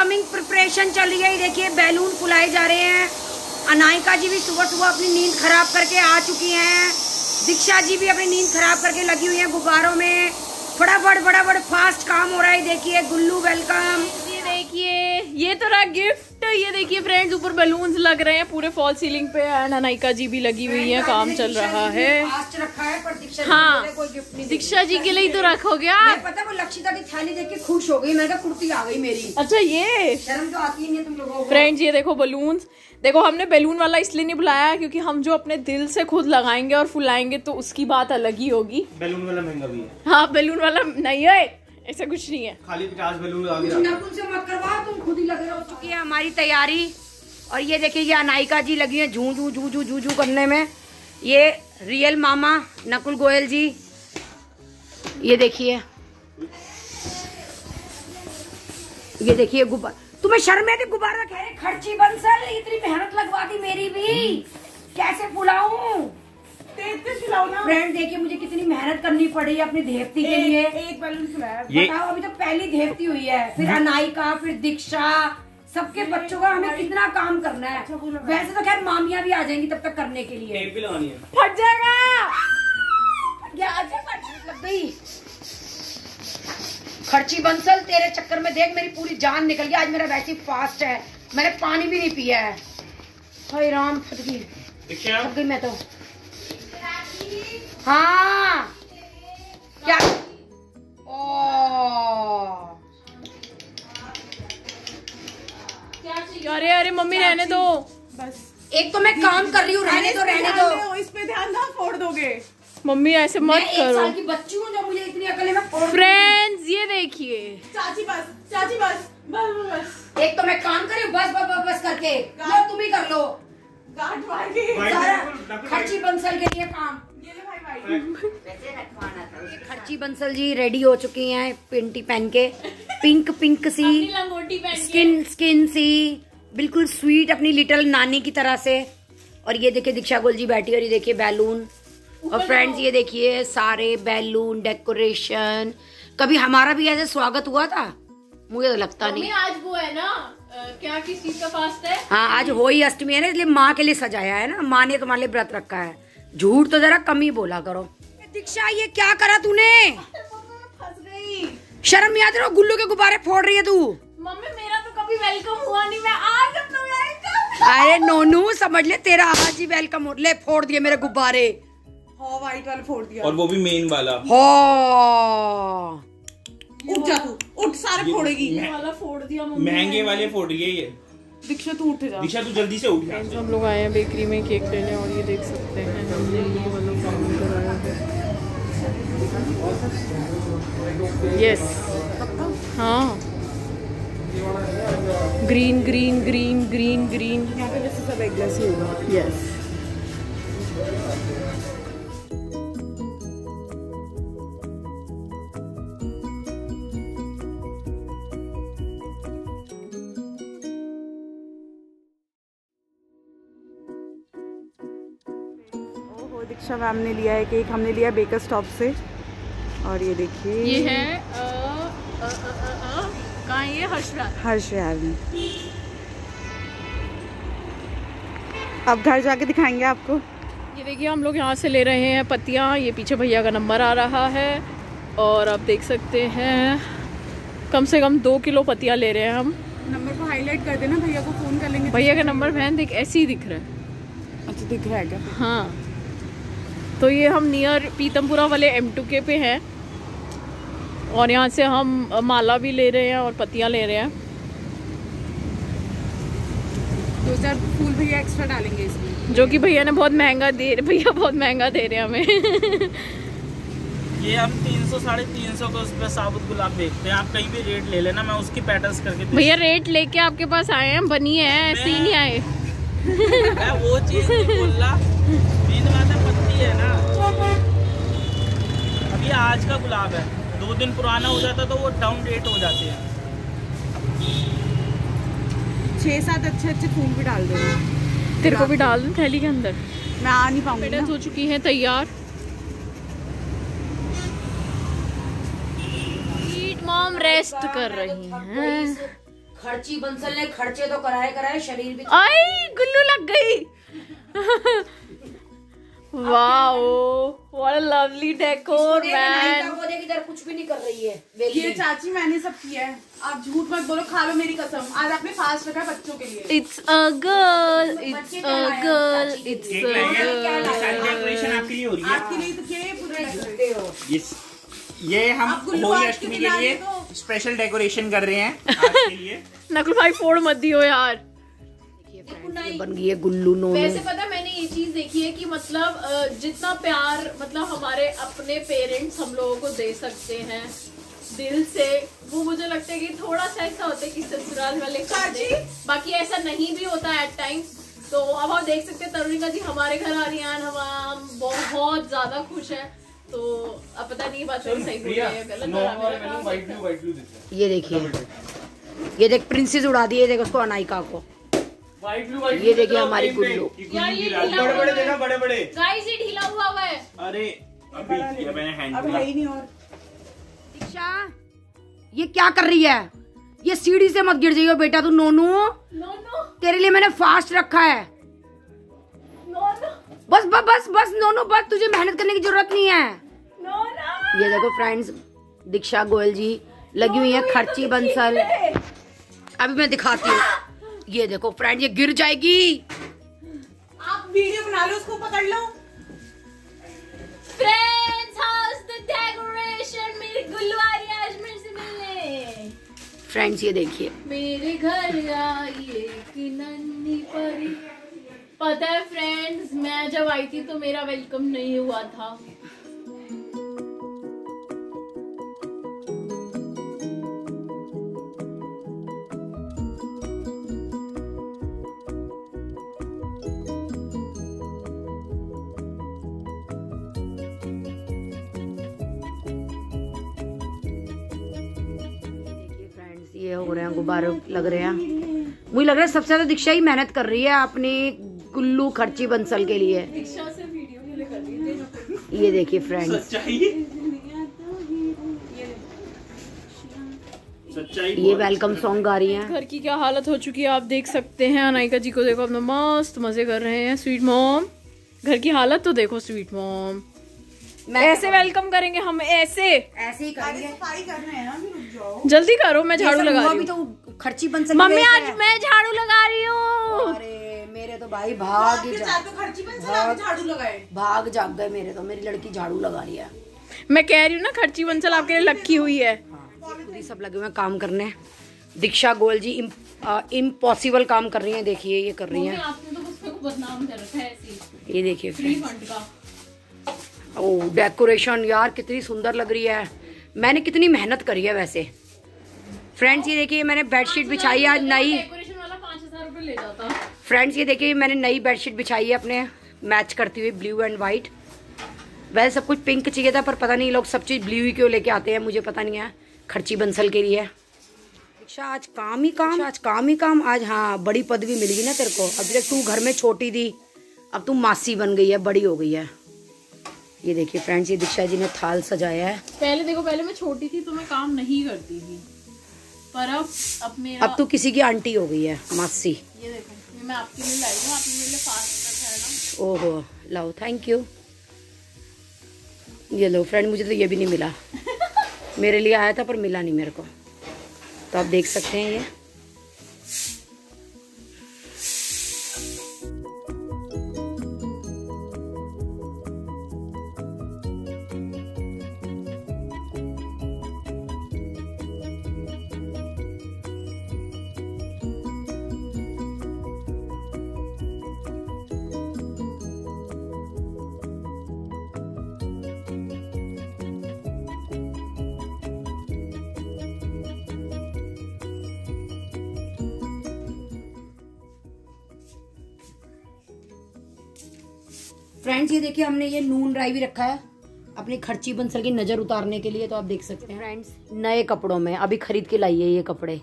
Coming preparation चल रही है। देखिए, बैलून फुलाए जा रहे हैं। अनायिका जी भी सुबह सुबह अपनी नींद खराब करके आ चुकी हैं। दीक्षा जी भी अपनी नींद खराब करके लगी हुई हैं गुब्बारों में। फटाफट फटाफट फास्ट काम हो रहा है। देखिए, गुल्लू वेलकम देखिए, ये तो रहा गिफ्ट ये देखिए फ्रेंड्स ऊपर बलून्स लग रहे हैं पूरे फॉल सीलिंग पे एंड अनाइका जी भी लगी हुई है काम चल रहा है। है दीक्षा जी। के लिए कोई गिफ्ट नहीं दीक्षा जी के लिए ही तो रखोगे आप। पता है वो लक्षिता की थैली देख के खुश हो गई मैंने कहा कुर्ती आ गई मेरी। अच्छा ये। शर्म तो आती है तुम लोगों को। फ्रेंड्स ये देखो बलून्स देखो हमने बैलून वाला इसलिए नहीं बुलाया क्योंकि हम जो अपने दिल से खुद लगाएँगे और फुलाएँगे तो उसकी बात अलग ही होगी। बैलून वाला महँगा भी है। हाँ बैलून वाला नहीं है। ऐसा कुछ नहीं है। खाली पचास बैलून कुछ नकुल से मत करवा तुम खुद ही लगे हो चुकी है हमारी तैयारी। और ये देखिए ये अनायका जी लगी है झू झू झू झू झू झू करने में। ये रियल मामा नकुल गोयल जी। ये देखिए। ये देखिए गुब्बारा तुम्हें शर्म है गुब्बारा कह रहे खर्ची बंसल इतनी मेहनत लगवा दी मेरी भी। कैसे फुलाऊं? फ्रेंड देखिए मुझे कितनी मेहनत करनी पड़ी है अपनी देवती के लिए। एक बैलून फुलाया ये बताओ अभी तो पहली देवती हुई है। फिर अनायिका फिर दीक्षा सबके बच्चों का हमें कितना काम करना है। वैसे तो खैर मामियाँ भी आ जाएँगी तब तक करने के लिए। है। फट जाएगा। क्या? आज लग गई खर्ची बंसल तेरे चक्कर में देख मेरी पूरी जान निकल गई। आज मेरा वैसे फास्ट है। मैंने पानी भी नहीं पिया है। हाय राम फट गई मैं तो। हाँ। क्या? ओ। अरे अरे मम्मी रहने दो। बस। एक तो मैं काम कर रही हूँ रहने दो रहने दो। इस पे ध्यान ना फोड़ दोगे। मम्मी ऐसे मत एक करो। साल की बच्ची हूँ जब मुझे इतनी अकल है मैं फ्रेंड्स ये देखिए। चाची बस चाची बस बस बस। एक तो मैं काम कर रही हूँ बस बस बस बस करके। लो तुम ही कर लो। गांठ मार के। खर्ची बंसल के लिए काम। खर्ची बंसल जी रेडी हो चुकी हैं पिंटी पहन के। पिंक पिंक सी स्किन स्किन सी बिल्कुल स्वीट अपनी लिटिल नानी की तरह से। और ये देखिए दीक्षा गोल जी बैठी और ये देखिए बैलून और फ्रेंड्स ये देखिए सारे बैलून डेकोरेशन कभी हमारा भी ऐसे स्वागत हुआ था? मुझे तो लगता नहीं। आज वो है ना क्या किस चीज़ का फास्ट है? हाँ आज हो ही अष्टमी है ना इसलिए माँ के लिए सजाया है ना। माँ ने तुम्हारे लिए व्रत रखा है। झूठ तो जरा कम ही बोला करो। दीक्षा ये क्या करा तूने? फंस शर्म याद रहो गुल्लू के गुब्बारे फोड़ रही है तू। मम्मी मेरा तो कभी वेलकम हुआ नहीं। मैं आज अपना वेलकम अरे नोनू समझ ले तेरा आज ही वेलकम हो। ले फोड़ दिए मेरे गुब्बारे। हो व्हाइट वाला फोड़ दिया। और वो भी मेन वाला। हो। उठ जा तू। उठ सारे फोड़ेगी। वाला फोड़ दिया मम्मी महँगे वाले फोड़ है ये। दीक्षा तू उठ जा। दीक्षा तू जल्दी से उठ से। हम लोग आए हैं बेकरी में केक लेने और ये देख सकते हैं। हमने ये वाला काम कराया है। यस हाँ। Green green green green green यहाँ पे वैसे सब एक जैसे ही होगा। यस मैम ने लिया है केक हमने लिया बेकर स्टॉप से। और ये देखिए। ये है कहाँ ये? हर्षराज हर्ष यार में अब घर जाके दिखाएँगे आपको। ये देखिए हम लोग यहाँ से ले रहे हैं पत्तियाँ। ये पीछे भैया का नंबर आ रहा है। और आप देख सकते हैं कम से कम दो किलो पत्तियाँ ले रहे हैं हम। नंबर को हाईलाइट कर देना भैया को फ़ोन कर लेंगे। भैया का नंबर बहन देख ऐसे ही दिख रहा है। अच्छा दिख रहा है क्या? हाँ। तो ये हम नियर पीतमपुरा वाले एम टू के पे हैं। और यहाँ से हम माला भी ले रहे हैं और पत्तियाँ ले रहे हैं। दो चार फूल भैया एक्स्ट्रा डालेंगे इसमें। जो कि भैया ने बहुत महँगा दे रहे भैया बहुत महँगा दे रहे हैं हमें। ये हम तीन सौ साढ़े तीन सौ का उस पर साबुत गुलाब बेचते हैं। आप कहीं भी रेट ले लेना मैं उसकी पैटर्न्स करके भैया रेट लेके आपके पास आए हैं बनी है ऐसे ही नहीं आए। मैं वो चीज़ नहीं बोल रहा। है है ना। अब ये आज का गुलाब है। दो दिन पुराना हो जाता तो वो डाउन रेट हो जाते हैं। छः सात अच्छे अच्छे फूल भी डाल देना तेरे को भी डाल दूँ थैली के अंदर? मैं आ नहीं पाऊँगी हो चुकी है तैयार। मॉम रेस्ट कर रही हैं। खर्ची बंसल ने खर्चे तो कराए कराए शरीर भी आई गुल्लू लग गई। Wow what a lovely decor man को देख इधर कुछ भी नहीं कर रही है ये चाची मैंने सब किया है। आप झूठ मत बोलो खा लो मेरी कसम। आज आपने फास्ट रखा है बच्चों के लिए। It's a girl it's a girl it's a girl आपके लिए हो रही है। आपके लिए तो किया है पूरे। करते हो। ये ये हम होली अष्टमी के लिए स्पेशल डेकोरेशन कर रहे हैं आज के लिए। नकुल भाई फोड़ मत दियो यार। ये बन गई है गुल्लू नोनू। वैसे पता ये चीज़ देखी है कि मतलब जितना प्यार मतलब हमारे अपने पेरेंट्स हम लोगों को दे सकते हैं दिल से वो मुझे लगता है कि थोड़ा सा ऐसा होता है कि ससुराल वाले कर बाकी ऐसा नहीं भी होता एट टाइम्स तो अब आप देख सकते हैं तरुणिका जी हमारे घर आ रही हैं हम हम बहुत ज़्यादा खुश है। तो अब पता नहीं बात सही है गलत है। ये देखिए ये देख प्रिंसेस उड़ा दी है देख उसको अनाइका को। ये देखिए हमारी गुल्लू यार ये बड़े बड़े देखा बड़े बड़े। गाइस ये ढीला हुआ हुआ है। अरे अभी किया मैंने हैंड अब है ही नहीं और। दीक्षा ये क्या कर रही है? ये सीढ़ी से मत गिर जाइयो बेटा तू नोनू। नो नो तेरे लिए मैंने फास्ट रखा है। नो नो बस बस बस बस नोनू बस तुझे मेहनत करने की ज़रूरत नहीं है। नो नो ये देखो फ्रेंड्स दीक्षा गोयल जी लगी हुई है खर्ची बंसल। अभी मैं दिखाती हूँ। ये देखो फ्रेंड ये गिर जाएगी। आप वीडियो बना लो उसको पकड़ लो। फ्रेंड्स हाउस द डेकोरेशन मेरी गुल्लू आ आज मेरे से मिलने फ्रेंड्स ये देखिए। मेरे घर आई एक नन्ही परी। पता है फ्रेंड्स मैं जब आई थी तो मेरा वेलकम नहीं हुआ था। ये हो रहे हैं गुब्बारे लग रहे हैं। मुझे लग रहा है सबसे ज़्यादा दीक्षा ही मेहनत कर रही है अपनी गुल्लू खर्ची बंसल के लिए। ये देखिए फ्रेंड्स सच्चाई? सच्चाई ये वेलकम सॉन्ग गा रही हैं। घर की क्या हालत हो चुकी है आप देख सकते हैं। अनाइका जी को देखो अपना मस्त मज़े कर रहे हैं स्वीट मॉम घर की हालत तो देखो स्वीट मॉम ऐसे वेलकम करेंगे हम ऐसे। ऐसे ही कर रही है हैं जल्दी करो मैं झाड़ू लगा रही हूँ। तो खर्ची बंसल की मम्मी आज मैं झाड़ू लगा रही हूँ। मेरे तो भाई भाग ही तो खर्ची बन चला झाड़ू लगाए। भाग जाग गए मेरे तो मेरी लड़की झाड़ू लगा रही है। मैं कह रही हूँ ना खर्ची बंसल आपके लिए लक्की हुई है। खुद सब लगे हुए हैं काम करने। दीक्षा गोयल जी इम्पॉसिबल काम कर रही हैं देखिए ये कर रही हैं। तो उसमें को बदनाम कर रखा है ये देखिए फ्रेंड्स फंड का। ओ डेकोरेशन यार कितनी सुंदर लग रही है। मैंने कितनी मेहनत करी है वैसे। फ्रेंड्स ये देखिए मैंने बेडशीट बिछाई है आज नई। फ्रेंड्स ये देखिए मैंने नई बेडशीट बिछाई है अपने। मैच करती हुई ब्लू एंड वाइट वैसे सब कुछ पिंक चाहिए था पर पता नहीं लोग सब चीज़ ब्लू ही क्यों लेके आते हैं मुझे पता नहीं है। खर्ची बंसल के लिए। दीक्षा आज काम ही काम आज काम ही काम आज हाँ बड़ी पदवी मिल गई ना तेरे को। अभी तक तू घर में छोटी थी अब तू मासी बन गई है बड़ी हो गई है। ये देखिए फ्रेंड्स ये दीक्षा जी ने थाल सजाया है। पहले देखो पहले मैं छोटी थी तो मैं काम नहीं करती थी। पर अब अब मेरा अब तू किसी की आंटी हो गई है मासी। ये देखो ये मैं आपके लिए लाई हूँ आपने मेरे लिए फास्ट रखा है ना। ओहो लाओ थैंक यू ये लो फ्रेंड मुझे तो ये भी नहीं मिला। मेरे लिए आया था पर मिला नहीं मेरे को। तो आप देख सकते हैं ये। फ्रेंड्स ये देखिए हमने ये नून राई भी रखा है। अपनी खर्ची बंसल की नज़र उतारने के लिए तो आप देख सकते हैं। फ्रेंड्स नए कपड़ों में अभी खरीद के लाई है ये कपड़े।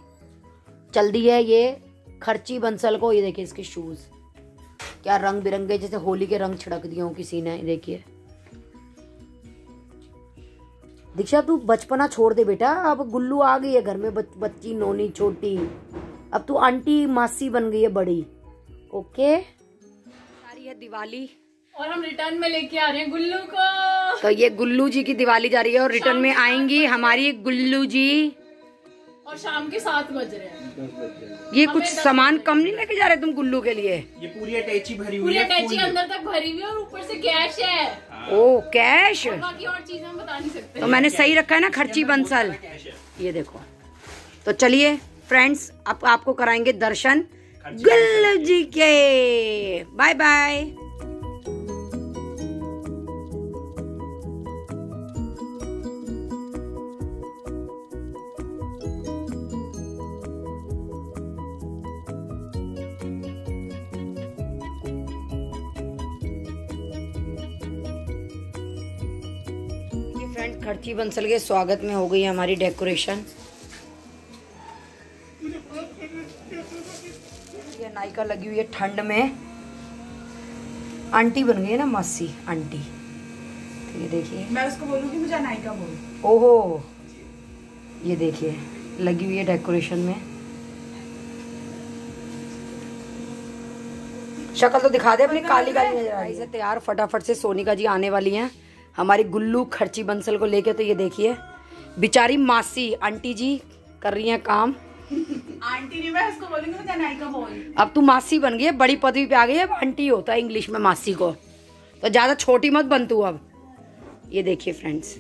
चल दी है ये खर्ची बंसल को ये देखिए इसके शूज़ क्या रंग बिरंगे जैसे होली के रंग छिड़क दिए हो किसी ने देखिए। दीक्षा तू बचपना छोड़ दे बेटा। अब गुल्लू आ गई है घर में बच, बच्ची नोनी छोटी। अब तू आंटी मासी बन गई है बड़ी। ओके? सारी है दिवाली। और हम रिटर्न में लेके आ रहे हैं गुल्लू को। तो ये गुल्लू जी की दिवाली जा रही है और रिटर्न में आएँगी हमारी गुल्लू जी। और शाम के सात बज रहे हैं। ये कुछ सामान कम नहीं लेके जा रहे तुम गुल्लू के लिए? ये पूरी अटैची भरी हुई पूरी है अटैची अंदर तक भरी हुई है और ऊपर से कैश है। ओ कैश बाकी और चीज़ें हम बता नहीं सकते। तो मैंने सही रखा है ना खर्ची बंसल? ये देखो। तो चलिए फ्रेंड्स अब आपको कराएँगे दर्शन। गुल्लू जी के। बाय बाय खर्ची बंसल के स्वागत में हो गई है हमारी डेकोरेशन। ये नायका लगी हुई है ठंड में। आंटी बन गई है ना मासी आंटी। तो ये देखिए। मैं उसको बोलूँगी मुझे नायका बोल। ओहो। ये देखिए लगी हुई है डेकोरेशन में। शक्ल तो दिखा दे अपनी काली काली नज़र आ रही है। तैयार फटाफट से सोनिका जी आने वाली हैं। हमारी गुल्लू खर्ची बंसल को लेके तो ये देखिए। बेचारी मासी आंटी जी कर रही हैं काम। आंटी नहीं मैं उसको बोलूँगी अब तू मासी बन गई है बड़ी पदवी पे आ गई है अब आंटी होता है इंग्लिश में मासी को। तो ज़्यादा छोटी मत बन तू अब। ये देखिए फ्रेंड्स